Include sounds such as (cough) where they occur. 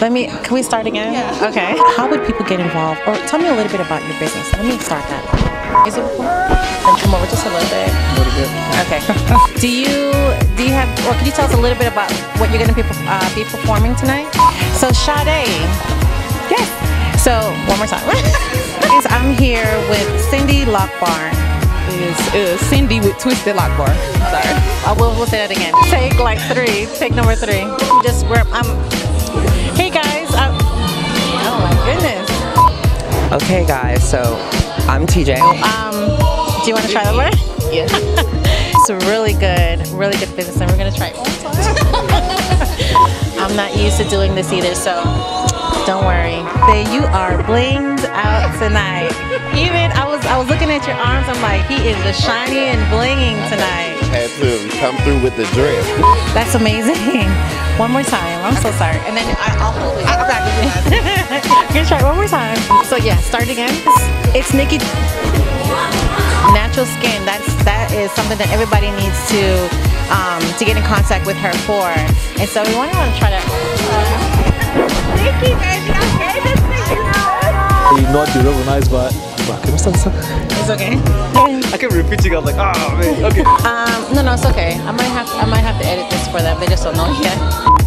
Let me, can we start again? Yeah. Okay. How would people get involved? Or tell me a little bit about your business. Let me start that. Is it Then come over just a little bit. A little bit. Okay. do you do you have or can you tell us a little bit about what you're going to be uh, be performing tonight? So Sade. Yes. So one more time. (laughs) Guys, I'm here with Cindy Lockbar. Is uh, Cindy with Twisted Lock Bar. Sorry. I will we'll say that again. Take like three. Take number three. Just where I'm. Okay, guys, so I'm TJ. Um, do you want to try the word? Yes. It's a really good, really good business, and we're gonna try it one time. (laughs) I'm not used to doing this either, so don't worry. Say you are blinged out tonight. Even I was, I was looking at your arms. I'm like, he is just shiny and blinging tonight. Had to come through with the drip. (laughs) That's amazing. One more time. I'm so sorry. And then I, I'll hold it. I'll practice it. Gonna try it one more time. So yeah, start again. It's Nikki. Natural skin. That's that is something that everybody needs to um, to get in contact with her for. And so we want to try to. Nikki, baby, I hate this thing. Not the real nice, but. but can I start this? It's okay. I kept repeating. I was like, oh man. Okay. Um, no, no, it's okay. I might have I might have to edit this for them. They just don't know yet.